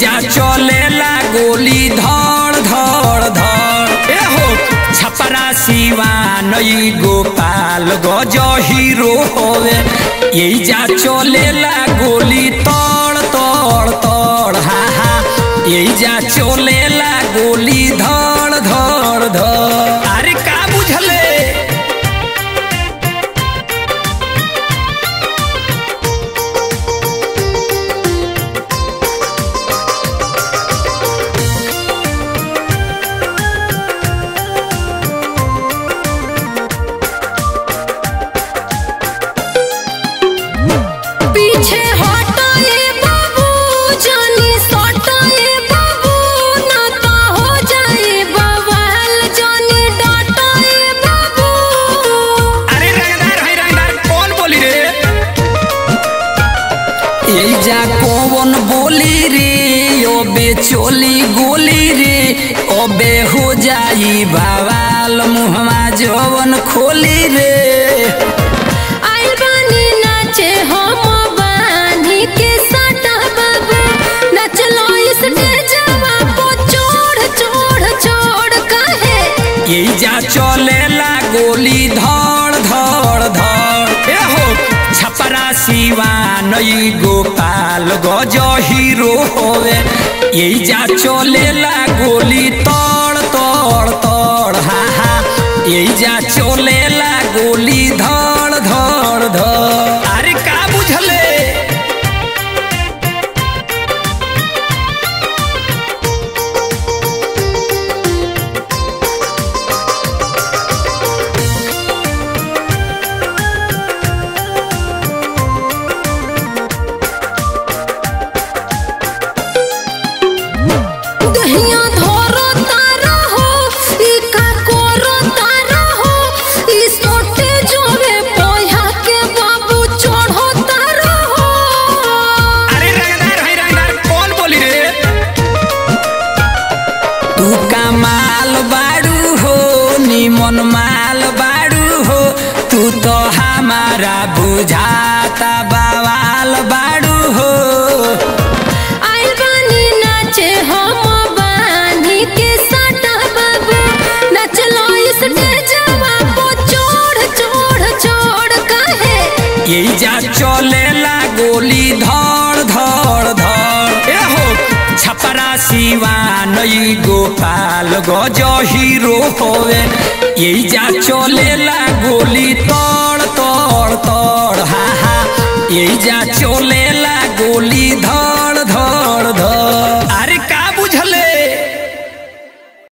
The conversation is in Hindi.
जा चले ला गोली धड़ धड़ धड़। ए हो, छपरा सिवान गोपाल गज हीरो होवे। ए जा चले ला गोली तड़ तड़ तड़, हा हा। ए जा चले ला गोली धड़ धड़ धड़। बोली रे ओबे चोली गोली रे ओबे हो जाई बवाल मुहमा जवन खोली रे। यही जा चलेला गोली धड़ धड़ धड़। हो छपरा सिवान ई गोपाल गज हीरो होवे। यही जा चलेला गोली तोड़ तोड़ तोड़, हा हा। यही जा चलेला गोली धड़ धड़ निमन माल बाड़ू हो तू तो हमारा बुझाता बवाल बाड़ू हो। आइल बानी नाचे हम बानी छपरा गोपाल गज हीरो जा चले गोली तड़ तड़ तड़, हा हा। यही जा चलेला गोली धड़